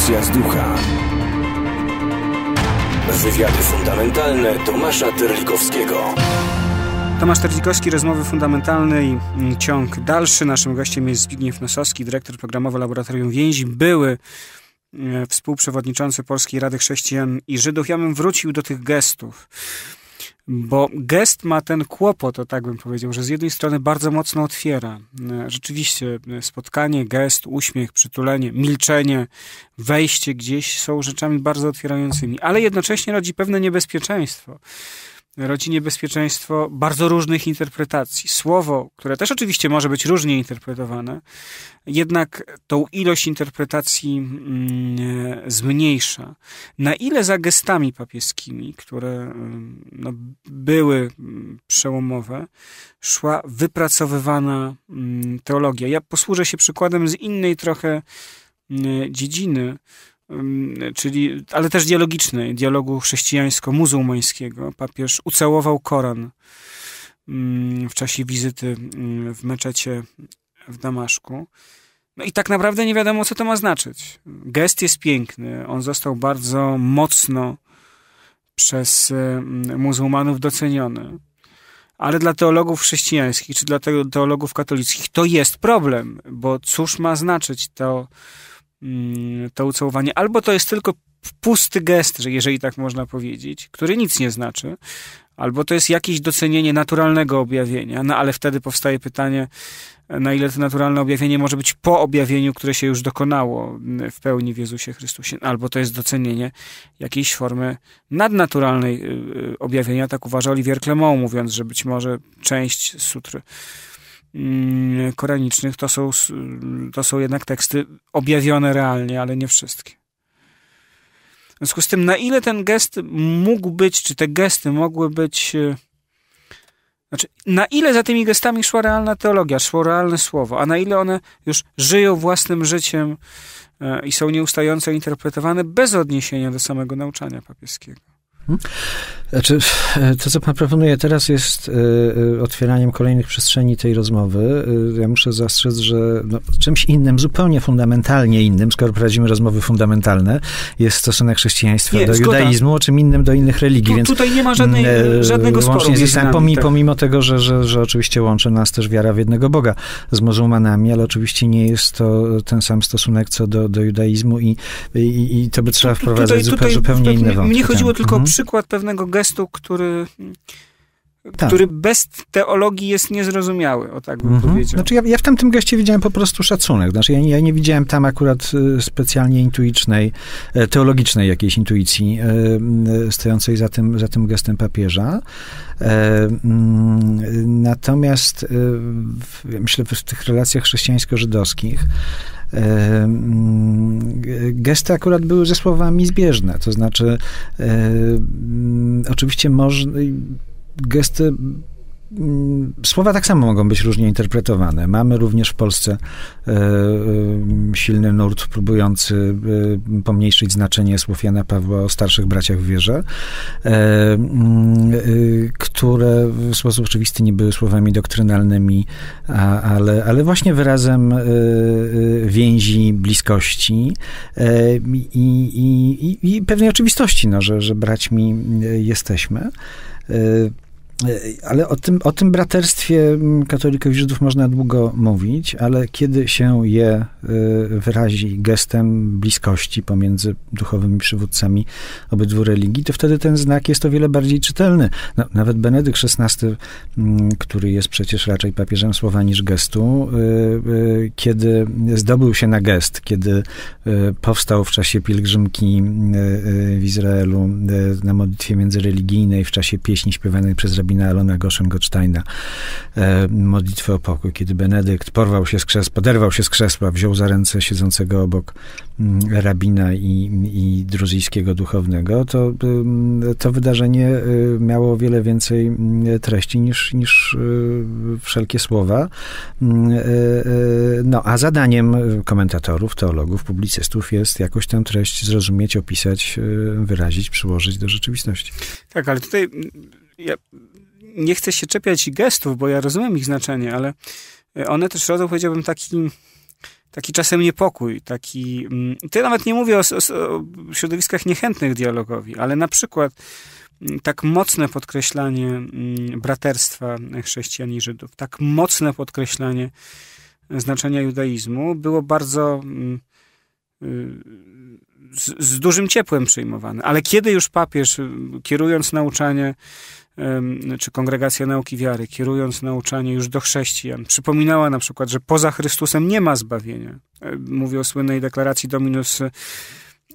Rewolucja z ducha. Wywiady fundamentalne Tomasza Terlikowskiego. Tomasz Terlikowski, rozmowy fundamentalne i mm, ciąg dalszy. Naszym gościem jest Zbigniew Nosowski, dyrektor programowy Laboratorium Więzi, były e, współprzewodniczący Polskiej Rady Chrześcijan i Żydów. Ja bym wrócił do tych gestów. Bo gest ma ten kłopot, o tak bym powiedział, że z jednej strony bardzo mocno otwiera. E, rzeczywiście e, spotkanie, gest, uśmiech, przytulenie, milczenie, wejście gdzieś są rzeczami bardzo otwierającymi, ale jednocześnie rodzi pewne niebezpieczeństwo rodzi niebezpieczeństwo bardzo różnych interpretacji. Słowo, które też oczywiście może być różnie interpretowane, jednak tą ilość interpretacji mm, zmniejsza. Na ile za gestami papieskimi, które mm, no, były mm, przełomowe, szła wypracowywana teologia. Ja posłużę się przykładem z innej trochę dziedziny, czyli, ale też dialogicznej, dialogu chrześcijańsko-muzułmańskiego. Papież ucałował Koran w czasie wizyty w meczecie w Damaszku. No i tak naprawdę nie wiadomo, co to ma znaczyć. Gest jest piękny. On został bardzo mocno przez muzułmanów doceniony. Ale dla teologów chrześcijańskich, czy dla teologów katolickich, to jest problem, bo cóż ma znaczyć to to ucałowanie. Albo to jest tylko pusty gest, że jeżeli tak można powiedzieć, który nic nie znaczy, albo to jest jakieś docenienie naturalnego objawienia, no ale wtedy powstaje pytanie, na ile to naturalne objawienie może być po objawieniu, które się już dokonało w pełni w Jezusie Chrystusie, albo to jest docenienie jakiejś formy nadnaturalnej y, y, objawienia, tak uważa Olivier Clement, mówiąc, że być może część sutry Mm, koranicznych to są, to są jednak teksty objawione realnie, ale nie wszystkie. W związku z tym, na ile ten gest mógł być, czy te gesty mogły być. E, znaczy, na ile za tymi gestami szła realna teologia, szło realne słowo, a na ile one już żyją własnym życiem e, i są nieustająco interpretowane bez odniesienia do samego nauczania papieskiego. Znaczy, to, co pan proponuje teraz, jest y, otwieraniem kolejnych przestrzeni tej rozmowy. Y, ja muszę zastrzec, że no, czymś innym, zupełnie fundamentalnie innym, skoro prowadzimy rozmowy fundamentalne, jest stosunek chrześcijaństwa nie, do zgoda. judaizmu, o czym innym do innych religii. Tu, więc, tutaj nie ma żadnej, mm, żadnego sporu. Z nami, pomimo, tak. pomimo tego, że, że, że oczywiście łączy nas też wiara w jednego Boga z muzułmanami, ale oczywiście nie jest to ten sam stosunek co do, do judaizmu i, i, i to by trzeba wprowadzać tutaj, tutaj, zupełnie inne wątki. Mnie chodziło tylko mhm. o przykład pewnego gestu, który tak. który bez teologii jest niezrozumiały, o tak bym mhm. powiedział. Znaczy ja, ja, w tamtym geście widziałem po prostu szacunek. Znaczy ja, ja nie widziałem tam akurat y, specjalnie intuicznej, e, teologicznej jakiejś intuicji e, e, stojącej za tym, za tym gestem papieża. Natomiast myślę, w tych relacjach chrześcijańsko-żydowskich gesty akurat były ze słowami zbieżne. To znaczy, oczywiście można gesty Słowa tak samo mogą być różnie interpretowane. Mamy również w Polsce e, e, silny nurt próbujący e, pomniejszyć znaczenie słów Jana Pawła o starszych braciach w wierze, mm, które w sposób oczywisty nie były słowami doktrynalnymi, ale, ale właśnie wyrazem więzi, bliskości i, i, i pewnej oczywistości, no, że, że braćmi jesteśmy. Y, ale o tym, o tym braterstwie katolików i Żydów można długo mówić, ale kiedy się je y, wyrazi gestem bliskości pomiędzy duchowymi przywódcami obydwu religii, to wtedy ten znak jest o wiele bardziej czytelny. No, nawet Benedykt XVI, który jest przecież raczej papieżem słowa niż gestu, y, kiedy zdobył się na gest, kiedy powstał w czasie pielgrzymki w Izraelu na modlitwie międzyreligijnej, w czasie pieśni śpiewanej przez rabinę rabina Alona Goszem-Gottsteina e, modlitwę o pokój, kiedy Benedykt porwał się z krzesła, poderwał się z krzesła, wziął za ręce siedzącego obok mm, rabina i, i druzyjskiego duchownego, to, mm, to wydarzenie e, miało o wiele więcej mm, treści niż, niż e, wszelkie słowa. No, a zadaniem komentatorów, teologów, publicystów jest jakoś tę treść zrozumieć, opisać, wyrazić, przyłożyć do rzeczywistości. Tak, ale tutaj ja nie chcę się czepiać gestów, bo ja rozumiem ich znaczenie, ale one też rodzą, powiedziałbym, taki taki czasem niepokój, taki... Mm, to nawet nie mówię o, o, środowiskach niechętnych dialogowi, ale na przykład mm, tak mocne podkreślanie mm, braterstwa chrześcijan i Żydów, tak mocne podkreślanie znaczenia judaizmu było bardzo y, z, z dużym ciepłem przyjmowane. Ale kiedy już papież, kierując nauczanie czy kongregacja nauki wiary, kierując nauczanie już do chrześcijan, przypominała na przykład, że poza Chrystusem nie ma zbawienia. E, mówię o słynnej deklaracji Dominus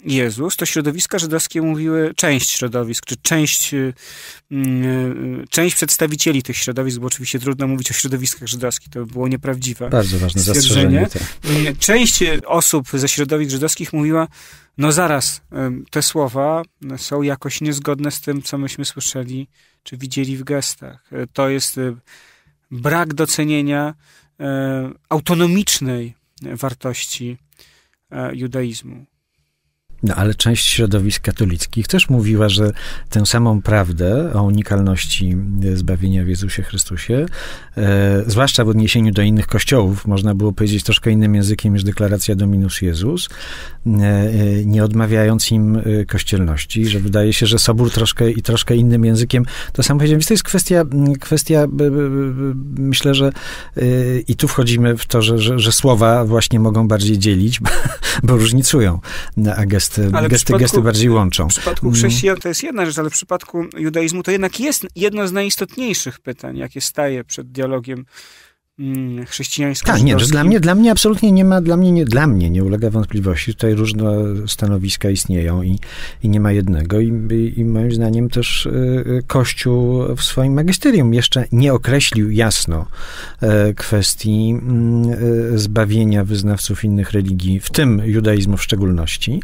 Jezus, to środowiska żydowskie mówiły, część środowisk, czy część, y, y, część przedstawicieli tych środowisk, bo oczywiście trudno mówić o środowiskach żydowskich, to by było nieprawdziwe. Bardzo ważne zastrzeżenie. Tak. Część osób ze środowisk żydowskich mówiła, no zaraz, te słowa są jakoś niezgodne z tym, co myśmy słyszeli, czy widzieli w gestach. To jest brak docenienia autonomicznej wartości judaizmu. No ale część środowisk katolickich też mówiła, że tę samą prawdę o unikalności zbawienia w Jezusie Chrystusie, e, zwłaszcza w odniesieniu do innych kościołów, można było powiedzieć troszkę innym językiem niż deklaracja Dominus Jezus, e, e nie odmawiając im e, kościelności, że wydaje się, że Sobór troszkę i troszkę innym językiem to samo powiedział. Więc to jest kwestia, kwestia myślę, że e, i tu wchodzimy w to, że, że, że słowa właśnie mogą bardziej dzielić, bo, bo różnicują, a gesty ale gesty, gesty bardziej łączą. W przypadku chrześcijan to jest jedna rzecz, ale w przypadku judaizmu to jednak jest jedno z najistotniejszych pytań, jakie staje przed dialogiem mm, chrześcijańskim. Tak, nie, dla mnie, dla mnie absolutnie nie ma, dla mnie nie, dla mnie nie ulega wątpliwości. Tutaj różne stanowiska istnieją i, i nie ma jednego. I, i, moim zdaniem też y, Kościół w swoim magisterium jeszcze nie określił jasno y, kwestii y, zbawienia wyznawców innych religii, w tym judaizmu w szczególności.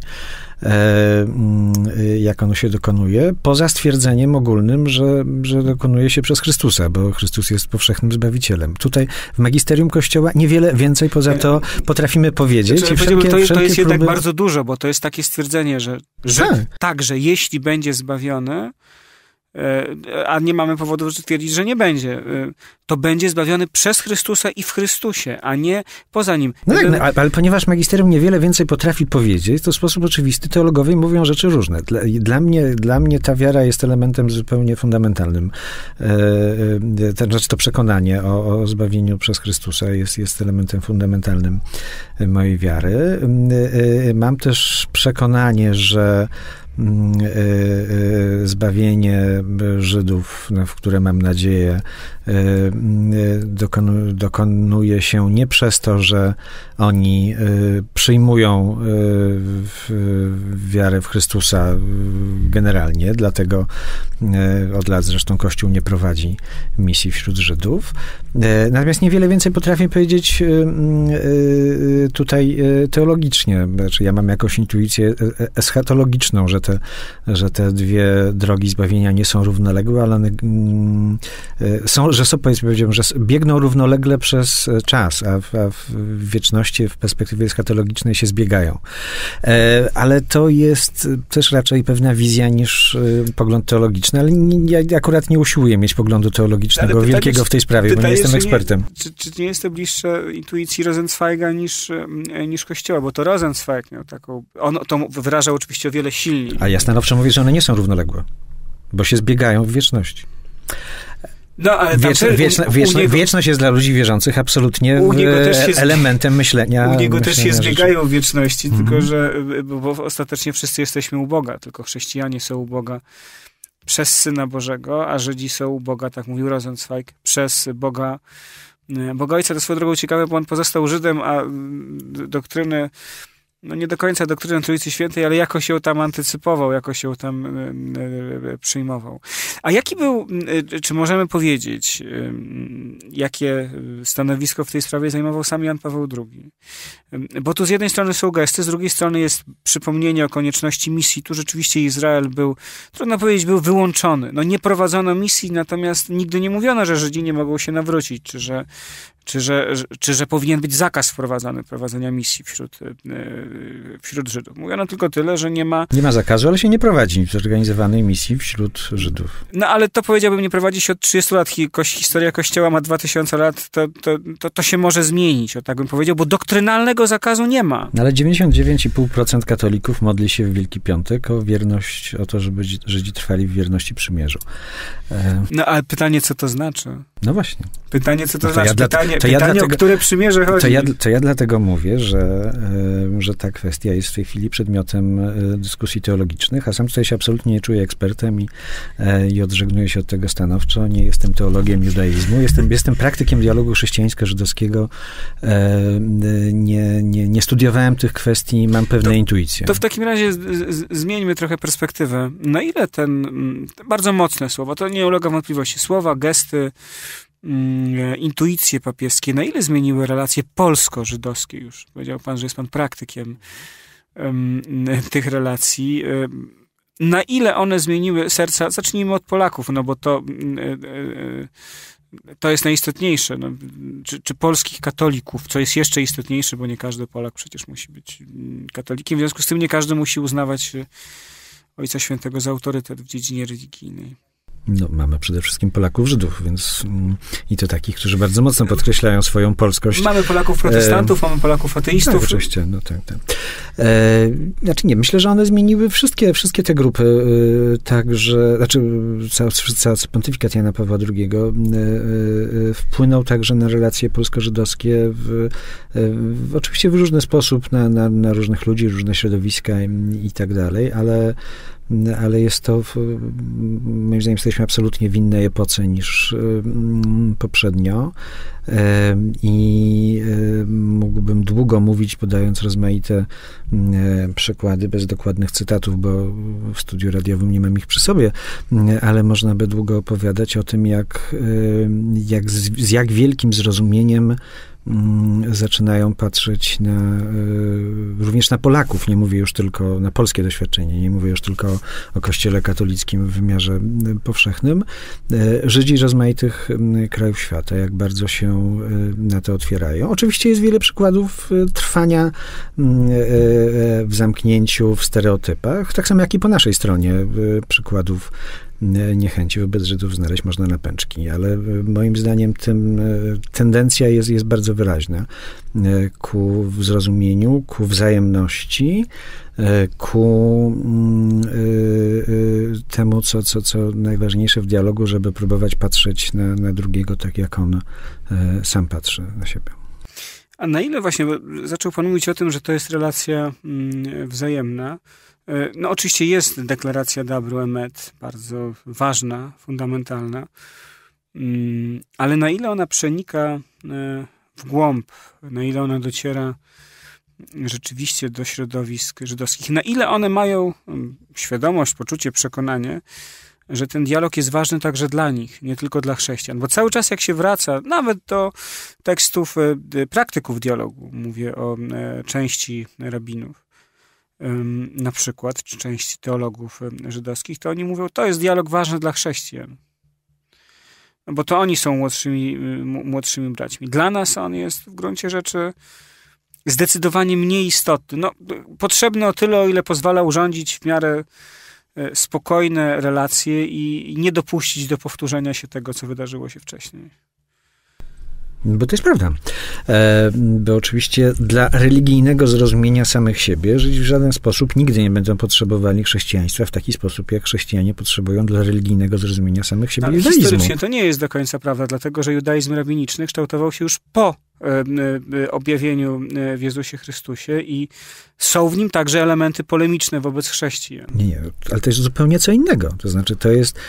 E, mm, jak ono się dokonuje, poza stwierdzeniem ogólnym, że, że dokonuje się przez Chrystusa, bo Chrystus jest powszechnym Zbawicielem. Tutaj w magisterium Kościoła niewiele więcej poza to potrafimy powiedzieć. Znaczy, wszelkie, to, jest, to jest jednak bardzo dużo, bo to jest takie stwierdzenie, że, że tak. tak, że jeśli będzie zbawiony, a nie mamy powodu twierdzić, że nie będzie. E, to będzie zbawiony przez Chrystusa i w Chrystusie, a nie poza nim. No tak, no, ale ponieważ magisterium niewiele więcej potrafi powiedzieć, to w sposób oczywisty teologowie mówią rzeczy różne. Dla, dla, mnie, dla mnie ta wiara jest elementem zupełnie fundamentalnym. E, to znaczy to przekonanie o, o zbawieniu przez Chrystusa jest, jest elementem fundamentalnym mojej wiary. Mam też przekonanie, że e, e, zbawienie Żydów, no, w które mam nadzieję e, dokonuje się nie przez to, że oni przyjmują wiarę w Chrystusa generalnie, dlatego od lat zresztą Kościół nie prowadzi misji wśród Żydów. Natomiast niewiele więcej potrafię powiedzieć tutaj teologicznie. Znaczy ja mam jakąś intuicję eschatologiczną, że te, że te dwie drogi zbawienia nie są równoległe, ale one mm, e, są, że są, powiedzmy, powiedziałem, że biegną równolegle przez czas, a w, a w wieczności, w perspektywie eschatologicznej się zbiegają. E, ale to jest też raczej pewna wizja niż e, pogląd teologiczny, ale nie, ja akurat nie usiłuję mieć poglądu teologicznego wielkiego w tej sprawie, bo nie jestem ekspertem. Nie, czy, czy nie jest to bliższe intuicji Rosenzweiga niż, niż Kościoła? Bo to Rosenzweig miał taką, on to wyrażał oczywiście o wiele silniej a ja stanowczo mówię, że one nie są równoległe, bo się zbiegają w wieczności. No, ale Wiecz, wieczna, wieczna, niego, wieczność jest dla ludzi wierzących absolutnie się, elementem myślenia. U niego też się zbiegają w wieczności, mhm. tylko że bo ostatecznie wszyscy jesteśmy u Boga, tylko chrześcijanie są u Boga przez Syna Bożego, a Żydzi są u Boga, tak mówił Rosenzweig, przez Boga Boga Ojca. To swoją drogą ciekawe, bo on pozostał Żydem, a doktryny no nie do końca doktryną Trójcy Świętej, ale jakoś ją tam antycypował, jakoś ją tam e, e, przyjmował. A jaki był, e, czy możemy powiedzieć, jakie stanowisko w tej sprawie zajmował sam Jan Paweł II? Bo tu z jednej strony są gesty, z drugiej strony jest przypomnienie o konieczności misji. Tu rzeczywiście Izrael był, trudno powiedzieć, był wyłączony. No nie prowadzono misji, natomiast nigdy nie mówiono, że Żydzi nie mogą się nawrócić, czy że czy że, czy że powinien być zakaz wprowadzany prowadzenia misji wśród, e, wśród Żydów. Mówiono tylko tyle, że nie ma... Nie ma zakazu, ale się nie prowadzi zorganizowanej misji wśród Żydów. No ale to powiedziałbym, nie prowadzi się od 30 lat. Historia Kościoła ma 2000 lat, to, to, to, to się może zmienić, o tak bym powiedział, bo doktrynalnego zakazu nie ma. No, ale 99,5% katolików modli się w Wielki Piątek o wierność, o to, żeby Żydzi trwali w wierności przymierzu. E... No ale pytanie, co to znaczy? No właśnie. Pytanie, co to no to znaczy? Ja pytanie, to ja pytanie dlatego, o które przymierze chodzi? To ja, to ja dlatego mówię, że, że ta kwestia jest w tej chwili przedmiotem e, dyskusji teologicznych, a sam tutaj się absolutnie nie czuję ekspertem i, e, i odżegnuję się od tego stanowczo. Nie jestem teologiem judaizmu, jestem, jestem praktykiem dialogu chrześcijańsko-żydowskiego. Nie, nie, nie studiowałem tych kwestii, mam pewne to, intuicje. To w takim razie z, z, zmieńmy trochę perspektywę. Na ile ten, bardzo mocne słowo, to nie ulega wątpliwości, słowa, gesty, Mm, intuicje papieskie, na ile zmieniły relacje polsko-żydowskie już? Powiedział pan, że jest pan praktykiem tych relacji. Na ile one zmieniły serca? Zacznijmy od Polaków, no bo to, mm, e, e, to jest najistotniejsze. No, czy, czy, polskich katolików, co jest jeszcze istotniejsze, bo nie każdy Polak przecież musi być mm, katolikiem, w związku z tym nie każdy musi uznawać e, Ojca Świętego za autorytet w dziedzinie religijnej. No, mamy przede wszystkim Polaków Żydów, więc mm, i to takich, którzy bardzo mocno podkreślają swoją polskość. Mamy Polaków protestantów, e, mamy Polaków ateistów. Tak, oczywiście, no tak, tak. E, znaczy nie, myślę, że one zmieniły wszystkie, wszystkie te grupy, e, także, znaczy cały, cały pontyfikat Jana Pawła II e, e, wpłynął także na relacje polsko-żydowskie w, w, oczywiście w różny sposób na, na, na różnych ludzi, różne środowiska i, i tak dalej, ale ale jest to, moim zdaniem, jesteśmy absolutnie w innej epoce niż mm, poprzednio. I mógłbym długo mówić, podając rozmaite mm, przykłady bez dokładnych cytatów, bo w studiu radiowym nie mam ich przy sobie, ale można by długo opowiadać o tym, jak, jak z, z jak wielkim zrozumieniem Mm, zaczynają patrzeć na, e, również na Polaków, nie mówię już tylko na polskie doświadczenie, nie mówię już tylko o kościele katolickim w wymiarze powszechnym, e, Żydzi rozmaitych krajów świata, jak bardzo się na to otwierają. Oczywiście jest wiele przykładów trwania w zamknięciu, w stereotypach, tak samo jak i po naszej stronie przykładów niechęci wobec Żydów znaleźć można na pęczki, ale e, moim zdaniem tym e, tendencja jest, jest bardzo wyraźna e, ku zrozumieniu, ku wzajemności, ku mm, temu, co, co, co najważniejsze w dialogu, żeby próbować patrzeć na, na drugiego tak, jak on sam patrzy na siebie. A na ile właśnie, zaczął Pan mówić o tym, że to jest relacja mm, wzajemna, E, no oczywiście jest deklaracja Emet, bardzo ważna, fundamentalna, mm, ale na ile ona przenika e, w głąb, na ile ona dociera rzeczywiście do środowisk żydowskich, na ile one mają mm, świadomość, poczucie, przekonanie, że ten dialog jest ważny także dla nich, nie tylko dla chrześcijan. Bo cały czas jak się wraca, nawet do tekstów e, praktyków dialogu, mówię o części rabinów, na przykład, czy część teologów żydowskich, to oni mówią, to jest dialog ważny dla chrześcijan. No bo to oni są młodszymi, młodszymi braćmi. Dla nas on jest w gruncie rzeczy zdecydowanie mniej istotny. No, potrzebny o tyle, o ile pozwala urządzić w miarę e, spokojne relacje i nie dopuścić do powtórzenia się tego, co wydarzyło się wcześniej. Bo to jest prawda. E, bo oczywiście dla religijnego zrozumienia samych siebie żyć w żaden sposób nigdy nie będą potrzebowali chrześcijaństwa w taki sposób, jak chrześcijanie potrzebują dla religijnego zrozumienia samych siebie Ale judaizmu. Historycznie to nie jest do końca prawda, dlatego że judaizm rabiniczny kształtował się już po objawieniu e, w Jezusie Chrystusie i są w nim także elementy polemiczne wobec chrześcijan. Nie, nie, ale to jest zupełnie co innego. To znaczy, to jest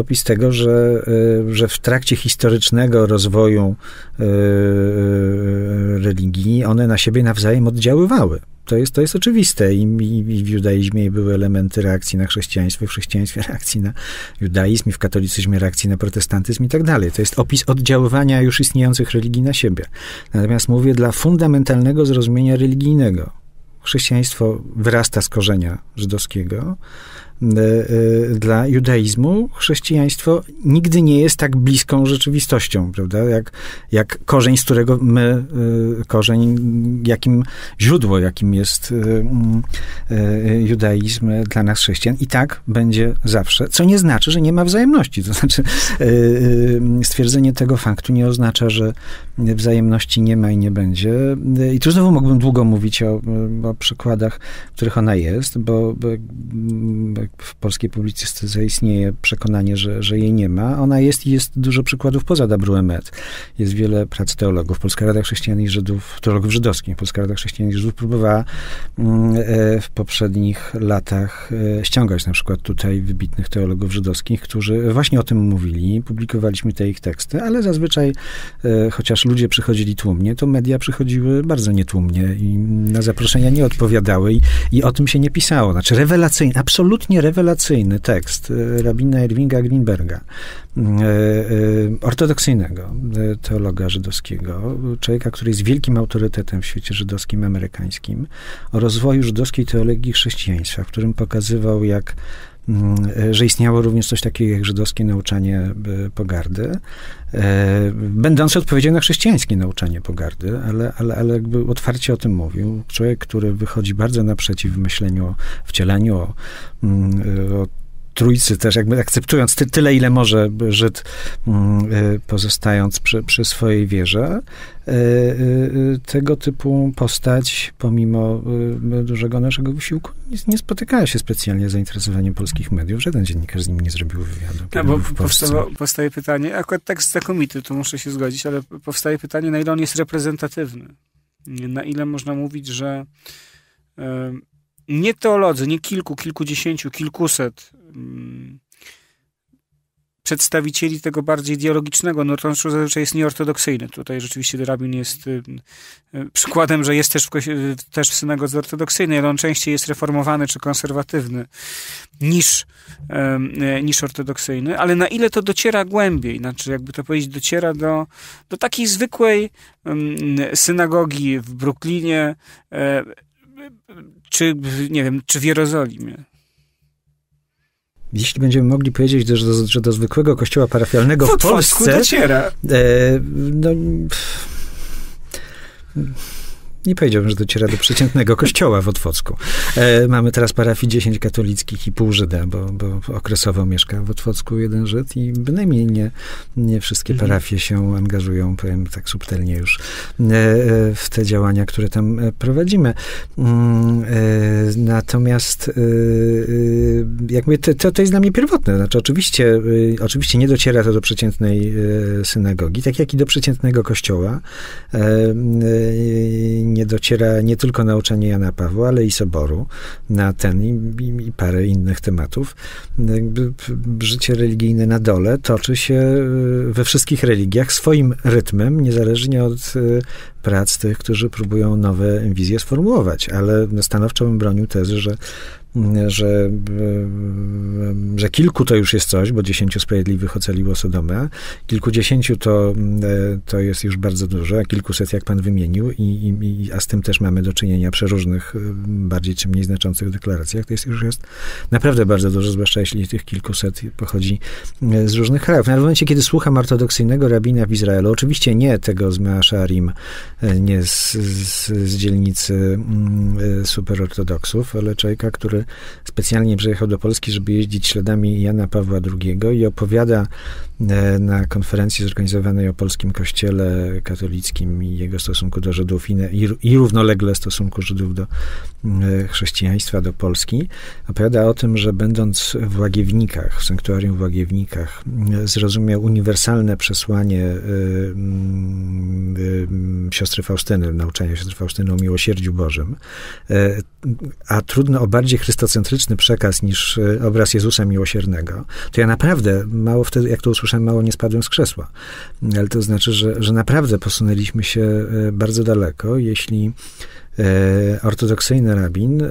opis tego, że, że w trakcie historycznego rozwoju religii one na siebie nawzajem oddziaływały. To jest, to jest oczywiste. I, I, w judaizmie były elementy reakcji na chrześcijaństwo, w chrześcijaństwie reakcji na judaizm, i w katolicyzmie reakcji na protestantyzm i tak dalej. To jest opis oddziaływania już istniejących religii na siebie. Natomiast mówię dla fundamentalnego zrozumienia religijnego. Chrześcijaństwo wyrasta z korzenia żydowskiego, dla judaizmu chrześcijaństwo nigdy nie jest tak bliską rzeczywistością, prawda? Jak, jak korzeń, z którego my, korzeń, jakim źródło, jakim jest judaizm dla nas chrześcijan. I tak będzie zawsze, co nie znaczy, że nie ma wzajemności. To znaczy, stwierdzenie tego faktu nie oznacza, że wzajemności nie ma i nie będzie. I tu znowu mógłbym długo mówić o, o przykładach, w których ona jest, bo, bo w polskiej publicystyce istnieje przekonanie, że, że jej nie ma. Ona jest i jest dużo przykładów poza Dabruemet. Jest wiele prac teologów. Polska Rada Chrześcijan i Żydów, teologów żydowskich. Polska Rada Chrześcijan i Żydów próbowała mm, e, w poprzednich latach e, ściągać na przykład tutaj wybitnych teologów żydowskich, którzy właśnie o tym mówili. Publikowaliśmy te ich teksty, ale zazwyczaj, e, chociaż ludzie przychodzili tłumnie, to media przychodziły bardzo nietłumnie i na zaproszenia nie odpowiadały i, i o tym się nie pisało. Znaczy rewelacyjny, absolutnie rewelacyjny tekst e, rabina Irvinga Greenberga, e, ortodoksyjnego teologa żydowskiego, człowieka, który jest wielkim autorytetem w świecie żydowskim, amerykańskim, o rozwoju żydowskiej teologii chrześcijaństwa, w którym pokazywał, jak że istniało również coś takiego jak żydowskie nauczanie pogardy, e, będące odpowiedzią na chrześcijańskie nauczanie pogardy, ale, ale, ale jakby otwarcie o tym mówił. Człowiek, który wychodzi bardzo naprzeciw myśleniu o wcieleniu, o, mm, o trójcy też, jakby akceptując ty, tyle, ile może Żyd, mm, y, pozostając przy, przy swojej wierze, y, y, tego typu postać, pomimo dużego naszego wysiłku, nie, spotykała się specjalnie z zainteresowaniem polskich mediów. Żaden dziennikarz z nim nie zrobił wywiadu. No, bo powstało, powstaje pytanie, akurat tekst znakomity, tu muszę się zgodzić, ale powstaje pytanie, na ile on jest reprezentatywny. Na ile można mówić, że nie teolodzy, nie kilku, kilkudziesięciu, kilkuset przedstawicieli tego bardziej dialogicznego. Nurtonszu zazwyczaj jest nieortodoksyjny. Tutaj rzeczywiście rabin jest y, y, przykładem, że jest też w, też w synagodze ortodoksyjnej, ale on częściej jest reformowany czy konserwatywny niż, y, niż ortodoksyjny, ale na ile to dociera głębiej, znaczy jakby to powiedzieć, dociera do, do takiej zwykłej synagogi w Brooklynie, czy nie wiem, czy w Jerozolimie jeśli będziemy mogli powiedzieć, że do, że do zwykłego kościoła parafialnego w, w Polsce... dociera. E, no, pff, nie powiedziałbym, że dociera do przeciętnego kościoła w Otwocku. E, mamy teraz parafii 10 katolickich i pół Żyda, bo, bo okresowo mieszka w Otwocku jeden Żyd i bynajmniej nie, nie wszystkie mhm. parafie się angażują, powiem tak subtelnie już, e, e w te działania, które tam e, prowadzimy. Mm, natomiast jak to, to, to jest dla mnie pierwotne. Znaczy oczywiście, oczywiście nie dociera to do przeciętnej synagogi, tak jak i do przeciętnego kościoła nie dociera nie tylko nauczanie Jana Pawła, ale i Soboru na ten i, i, i parę innych tematów. Jakby życie religijne na dole toczy się y, we wszystkich religiach swoim rytmem, niezależnie od y, prac tych, którzy próbują nowe wizje sformułować, ale stanowczo bym bronił tezy, że że, że kilku to już jest coś, bo dziesięciu sprawiedliwych ocaliło Sodomę, kilkudziesięciu to, to jest już bardzo dużo, a kilkuset, jak pan wymienił, i, i, a z tym też mamy do czynienia przy różnych, bardziej czy mniej znaczących deklaracjach, to jest, już jest naprawdę bardzo dużo, zwłaszcza jeśli tych kilkuset pochodzi z różnych krajów. Na momencie, kiedy słucham ortodoksyjnego rabina w Izraelu, oczywiście nie tego z Measharim, nie z, z, z dzielnicy mm, superortodoksów, ale człowieka, który specjalnie przyjechał do Polski, żeby jeździć śladami Jana Pawła II i opowiada e, na konferencji zorganizowanej o polskim kościele katolickim i jego stosunku do Żydów i, i równolegle stosunku Żydów do e, chrześcijaństwa, do Polski. Opowiada o tym, że będąc w Łagiewnikach, w sanktuarium w Łagiewnikach, e, zrozumiał uniwersalne przesłanie siostry Faustyny, nauczania siostry Faustyny o miłosierdziu Bożym, a trudno o bardziej chrystowskie christocentryczny przekaz niż e, obraz Jezusa miłosiernego, to ja naprawdę mało wtedy, jak to usłyszałem, mało nie spadłem z krzesła. Ale to znaczy, że, że naprawdę posunęliśmy się e, bardzo daleko, jeśli e, ortodoksyjny rabin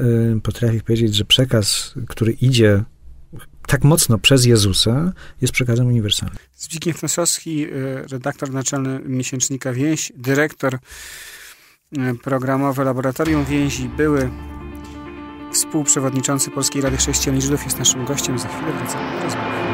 potrafi powiedzieć, że przekaz, który idzie tak mocno przez Jezusa, jest przekazem uniwersalnym. Zbigniew Nosowski, redaktor naczelny miesięcznika Więź, dyrektor programowy Laboratorium Więzi, były współprzewodniczący Polskiej Rady Chrześcijan i Żydów jest naszym gościem. Za chwilę wracamy do rozmowy.